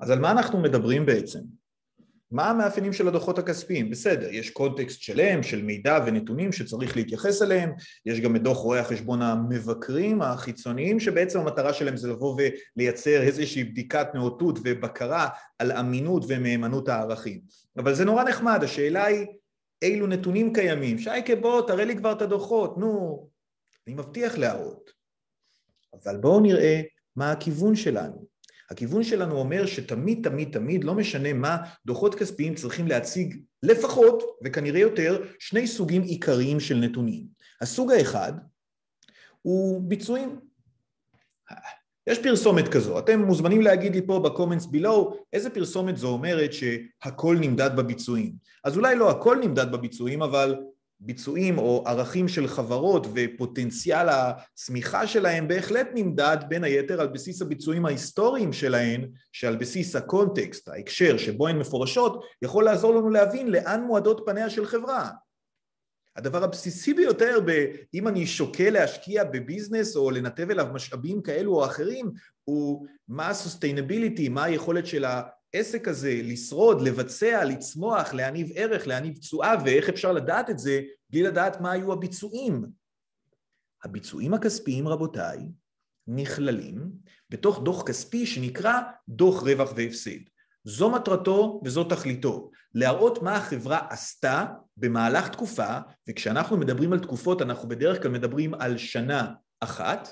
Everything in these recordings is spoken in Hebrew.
אז על מה אנחנו מדברים בעצם? מה המאפיינים של הדוחות הכספיים? בסדר, יש קונטקסט שלם של מידע ונתונים שצריך להתייחס אליהם, יש גם את דוח רואי החשבון המבקרים החיצוניים שבעצם המטרה שלהם זה לבוא ולייצר איזושהי בדיקת נאותות ובקרה על אמינות ומהימנות הערכים. אבל זה נורא נחמד, השאלה היא אילו נתונים קיימים. שייקה בוא תראה לי כבר את הדוחות, נו, אני מבטיח להראות. אבל בואו נראה מה הכיוון שלנו. הכיוון שלנו אומר שתמיד תמיד תמיד, לא משנה מה, דוחות כספיים צריכים להציג לפחות, וכנראה יותר, שני סוגים עיקריים של נתונים. הסוג האחד הוא ביצועים. יש פרסומת כזו, אתם מוזמנים להגיד לי פה בקומנטס בילו איזה פרסומת זו אומרת שהכל נמדד בביצועים. אז אולי לא הכל נמדד בביצועים, אבל ביצועים או ערכים של חברות ופוטנציאל הצמיחה שלהם בהחלט נמדד בין היתר על בסיס הביצועים ההיסטוריים שלהן שעל בסיס הקונטקסט, ההקשר שבו הן מפורשות יכול לעזור לנו להבין לאן מועדות פניה של חברה. הדבר הבסיסי ביותר אם אני שוקל להשקיע בביזנס או לנתב אליו משאבים כאלו או אחרים הוא מה ה-sustainability, מה היכולת של העסק הזה לשרוד, לבצע, לצמוח, להניב ערך, להניב תשואה, ואיך אפשר לדעת את זה בלי לדעת מה היו הביצועים. הביצועים הכספיים, רבותיי, נכללים בתוך דוח כספי שנקרא דוח רווח והפסד. זו מטרתו וזו תכליתו, להראות מה החברה עשתה במהלך תקופה, וכשאנחנו מדברים על תקופות אנחנו בדרך כלל מדברים על שנה אחת,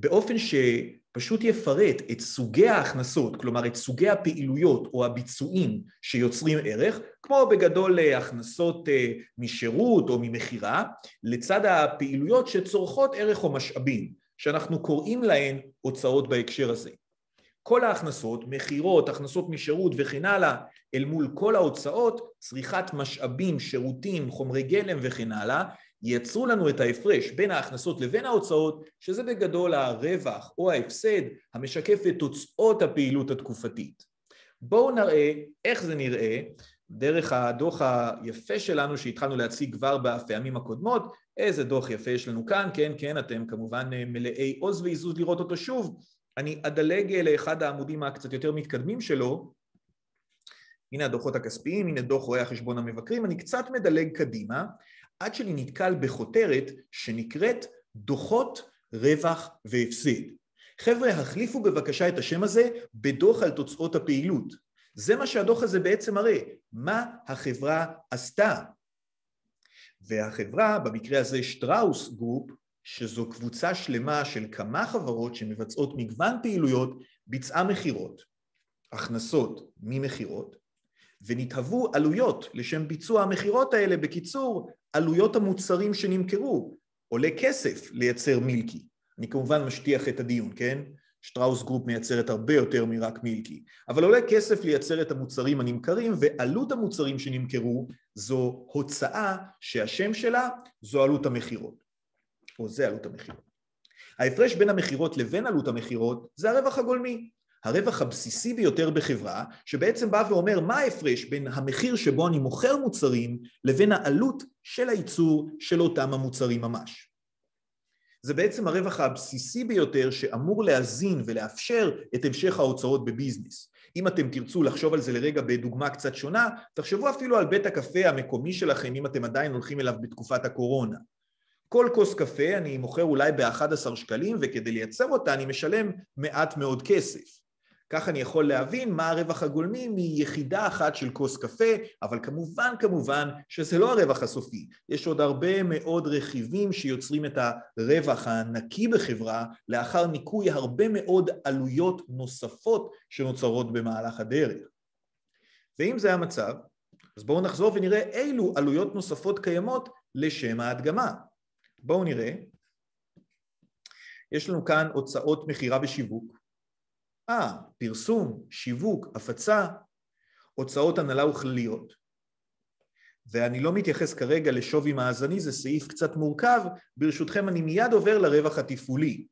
באופן שפשוט יפרט את סוגי ההכנסות, כלומר את סוגי הפעילויות או הביצועים שיוצרים ערך, כמו בגדול אה, הכנסות אה, משירות או ממכירה, לצד הפעילויות שצורכות ערך או משאבים, שאנחנו קוראים להן הוצאות בהקשר הזה. כל ההכנסות, מכירות, הכנסות משירות וכן הלאה, אל מול כל ההוצאות, צריכת משאבים, שירותים, חומרי גלם וכן הלאה, ייצרו לנו את ההפרש בין ההכנסות לבין ההוצאות, שזה בגדול הרווח או ההפסד המשקף את תוצאות הפעילות התקופתית. בואו נראה איך זה נראה דרך הדוח היפה שלנו שהתחלנו להציג כבר בפעמים הקודמות, איזה דוח יפה יש לנו כאן, כן, כן, אתם כמובן מלאי עוז ועיזוז לראות אותו שוב, אני אדלג לאחד העמודים הקצת יותר מתקדמים שלו, הנה הדוחות הכספיים, הנה דוח רואי החשבון המבקרים, אני קצת מדלג קדימה, עד שאני נתקל בכותרת שנקראת דוחות רווח והפסיד. חבר'ה, החליפו בבקשה את השם הזה בדוח על תוצאות הפעילות. זה מה שהדוח הזה בעצם מראה, מה החברה עשתה. והחברה, במקרה הזה שטראוס גרופ, שזו קבוצה שלמה של כמה חברות שמבצעות מגוון פעילויות, ביצעה מכירות, הכנסות ממכירות, ונתהוו עלויות לשם ביצוע המכירות האלה, בקיצור, עלויות המוצרים שנמכרו. עולה כסף לייצר מילקי. אני כמובן משטיח את הדיון, כן? שטראוס גרופ מייצרת הרבה יותר מרק מילקי, אבל עולה כסף לייצר את המוצרים הנמכרים ועלות המוצרים שנמכרו זו הוצאה שהשם שלה זו עלות המכירות, או זה עלות המכירות. ההפרש בין המכירות לבין עלות המכירות זה הרווח הגולמי. הרווח הבסיסי ביותר בחברה, שבעצם בא ואומר מה ההפרש בין המחיר שבו אני מוכר מוצרים לבין העלות של הייצור של אותם המוצרים ממש. זה בעצם הרווח הבסיסי ביותר שאמור להזין ולאפשר את המשך ההוצאות בביזנס. אם אתם תרצו לחשוב על זה לרגע בדוגמה קצת שונה, תחשבו אפילו על בית הקפה המקומי שלכם אם אתם עדיין הולכים אליו בתקופת הקורונה. כל כוס קפה אני מוכר אולי ב-11 שקלים וכדי לייצר אותה אני משלם מעט מאוד כסף. כך אני יכול להבין מה הרווח הגולמי מיחידה אחת של כוס קפה, אבל כמובן כמובן שזה לא הרווח הסופי, יש עוד הרבה מאוד רכיבים שיוצרים את הרווח הנקי בחברה לאחר ניקוי הרבה מאוד עלויות נוספות שנוצרות במהלך הדרך. ואם זה המצב, אז בואו נחזור ונראה אילו עלויות נוספות קיימות לשם ההדגמה. בואו נראה, יש לנו כאן הוצאות מכירה ושיווק, אה, פרסום, שיווק, הפצה, הוצאות הנהלה וכלליות. ואני לא מתייחס כרגע לשווי מאזני, זה סעיף קצת מורכב, ברשותכם אני מיד עובר לרווח התפעולי.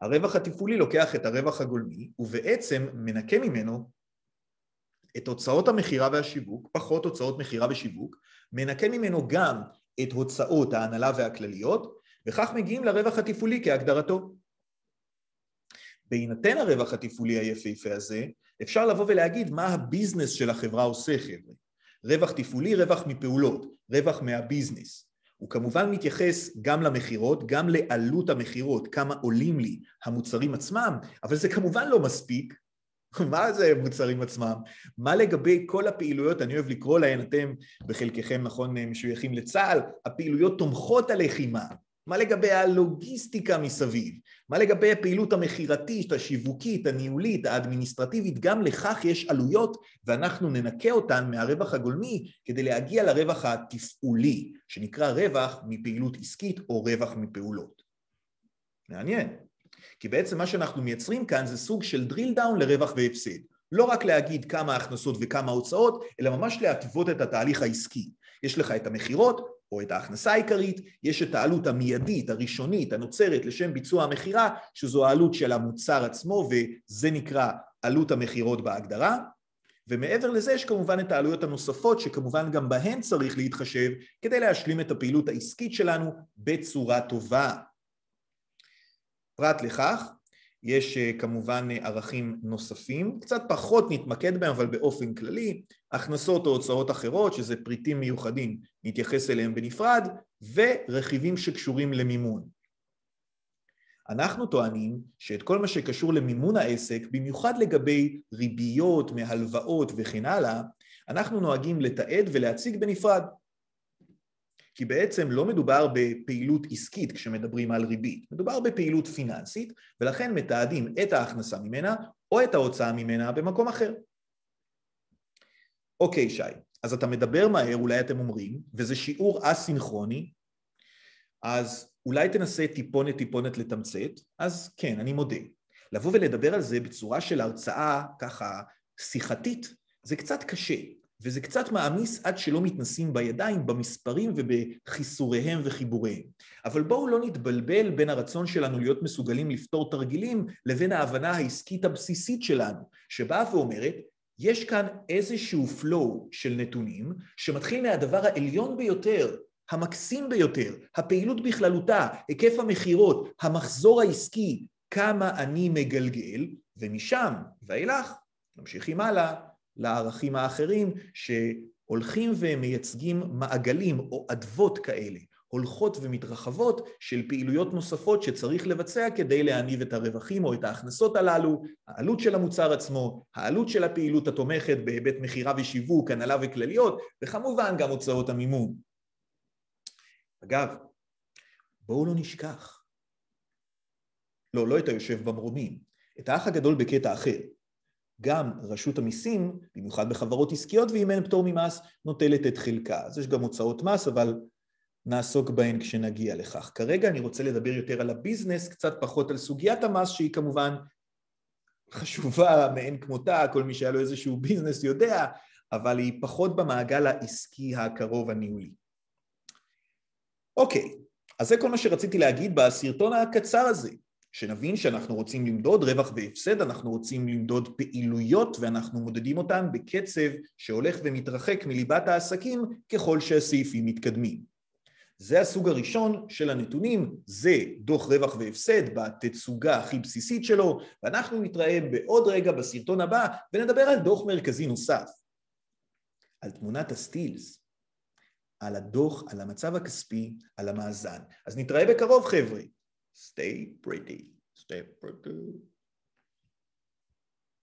הרווח התפעולי לוקח את הרווח הגולמי ובעצם מנקה ממנו את הוצאות המכירה והשיווק, פחות הוצאות מכירה ושיווק, מנקה ממנו גם את הוצאות ההנהלה והכלליות, וכך מגיעים לרווח התפעולי כהגדרתו. בהינתן הרווח התפעולי היפהפה הזה, אפשר לבוא ולהגיד מה הביזנס של החברה עושה חבר'ה. רווח תפעולי, רווח מפעולות, רווח מהביזנס. הוא כמובן מתייחס גם למכירות, גם לעלות המכירות, כמה עולים לי המוצרים עצמם, אבל זה כמובן לא מספיק. מה זה המוצרים עצמם? מה לגבי כל הפעילויות, אני אוהב לקרוא להן, אתם בחלקכם נכון משויכים לצה"ל, הפעילויות תומכות הלחימה, מה לגבי הלוגיסטיקה מסביב? מה לגבי הפעילות המכירתית, השיווקית, הניהולית, האדמיניסטרטיבית? גם לכך יש עלויות ואנחנו ננקה אותן מהרווח הגולמי כדי להגיע לרווח התפעולי, שנקרא רווח מפעילות עסקית או רווח מפעולות. מעניין. כי בעצם מה שאנחנו מייצרים כאן זה סוג של drill down לרווח והפסד. לא רק להגיד כמה הכנסות וכמה הוצאות, אלא ממש להתוות את התהליך העסקי. יש לך את המכירות, או את ההכנסה העיקרית, יש את העלות המיידית, הראשונית, הנוצרת לשם ביצוע המכירה, שזו העלות של המוצר עצמו, וזה נקרא עלות המכירות בהגדרה. ומעבר לזה יש כמובן את העלויות הנוספות, שכמובן גם בהן צריך להתחשב, כדי להשלים את הפעילות העסקית שלנו בצורה טובה. פרט לכך, יש אה, כמובן אה, ערכים נוספים, קצת פחות נתמקד בהם אבל באופן כללי, הכנסות או הוצאות אחרות שזה פריטים מיוחדים נתייחס אליהם בנפרד ורכיבים שקשורים למימון. אנחנו טוענים שאת כל מה שקשור למימון העסק, במיוחד לגבי ריביות מהלוואות וכן הלאה, אנחנו נוהגים לתעד ולהציג בנפרד. כי בעצם לא מדובר בפעילות עסקית כשמדברים על ריבית, מדובר בפעילות פיננסית ולכן מתעדים את ההכנסה ממנה או את ההוצאה ממנה במקום אחר. אוקיי שי, אז אתה מדבר מהר, אולי אתם אומרים, וזה שיעור אסינכרוני, אז אולי תנסה טיפונת טיפונת לתמצת, אז כן, אני מודה. לבוא ולדבר על זה בצורה של הרצאה ככה שיחתית, זה קצת קשה. וזה קצת מעמיס עד שלא מתנסים בידיים, במספרים ובחיסוריהם וחיבוריהם. אבל בואו לא נתבלבל בין הרצון שלנו להיות מסוגלים לפתור תרגילים לבין ההבנה העסקית הבסיסית שלנו, שבאה ואומרת, יש כאן איזשהו flow של נתונים שמתחיל מהדבר העליון ביותר, המקסים ביותר, הפעילות בכללותה, היקף המכירות, המחזור העסקי, כמה אני מגלגל, ומשם ואילך ממשיכים הלאה לערכים האחרים שהולכים ומייצגים מעגלים או אדוות כאלה, הולכות ומתרחבות של פעילויות נוספות שצריך לבצע כדי להניב את הרווחים או את ההכנסות הללו, העלות של המוצר עצמו, העלות של הפעילות התומכת בהיבט מכירה ושיווק, הנהלה וכלליות, וכמובן גם הוצאות המימון. אגב, בואו לא נשכח, לא, לא את היושב במרומים, את האח הגדול בקטע אחר. גם רשות המיסים, במיוחד בחברות עסקיות, ואם אין פטור ממס, נוטלת את חלקה. אז יש גם הוצאות מס, אבל נעסוק בהן כשנגיע לכך. כרגע אני רוצה לדבר יותר על הביזנס, קצת פחות על סוגיית המס, שהיא כמובן חשובה מאין כמותה, כל מי שהיה לו איזשהו ביזנס יודע, אבל היא פחות במעגל העסקי הקרוב הניהולי. אוקיי, אז זה כל מה שרציתי להגיד בסרטון הקצר הזה. שנבין שאנחנו רוצים למדוד רווח והפסד, אנחנו רוצים למדוד פעילויות ואנחנו מודדים אותן בקצב שהולך ומתרחק מליבת העסקים ככל שהסעיפים מתקדמים. זה הסוג הראשון של הנתונים, זה דוח רווח והפסד בתצוגה הכי בסיסית שלו, ואנחנו נתראה בעוד רגע בסרטון הבא ונדבר על דוח מרכזי נוסף, על תמונת הסטילס, על הדוח, על המצב הכספי, על המאזן. אז נתראה בקרוב חבר'ה. Stay pretty. Stay pretty.